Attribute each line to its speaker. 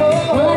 Speaker 1: Oh,